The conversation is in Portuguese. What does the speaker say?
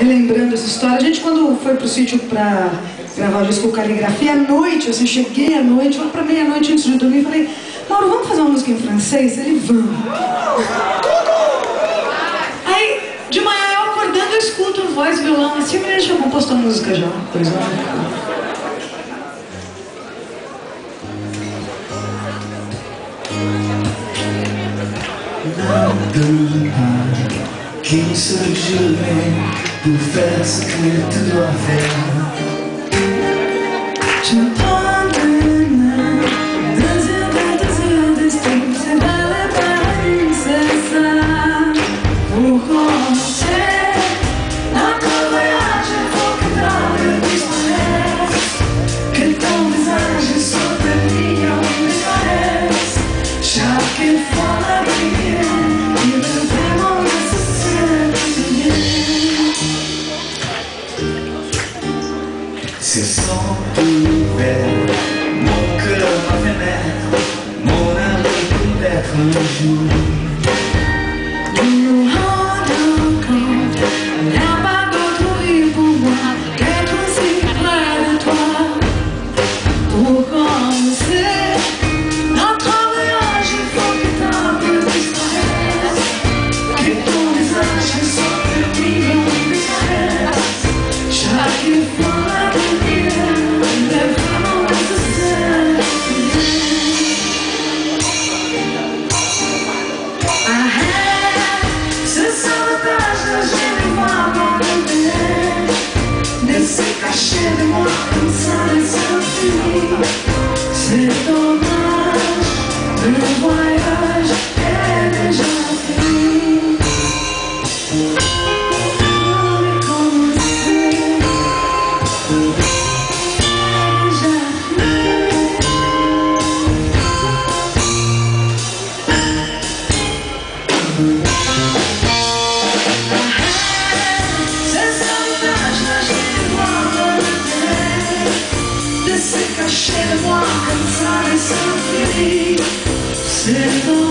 relembrando essa história. A gente, quando foi pro sítio pra gravar o disco Caligrafia, à noite, assim, cheguei à noite, lá pra meia-noite antes de dormir, falei, Mauro, vamos fazer uma música em francês? Ele, vamos. Aí, de manhã, eu acordando, eu escuto voz, violão, assim, me deixa composto a música já. Coisa, Qui se gelait pour faire ce que tu dois C'est sans ouvert Mon cœur ma Mon amour peut être un jour Inside something, take all my one can try something. Sit on.